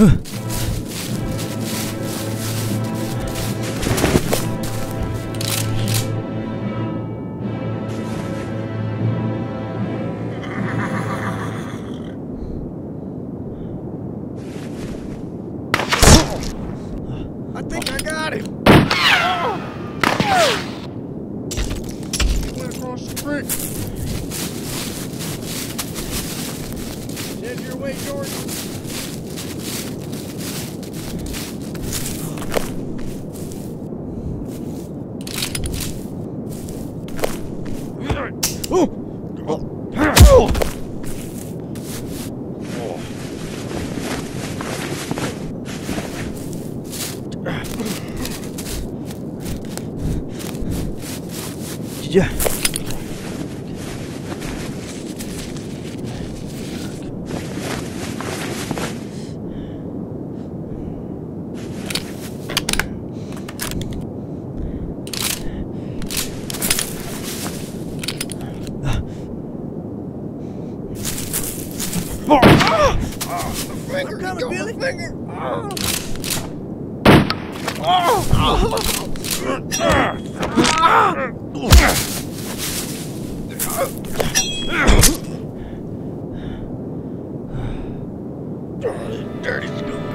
Head your way, Jordan. 진짜. finger! I'm coming, Go Billy! Finger. Oh. Oh. Dirty, dirty school.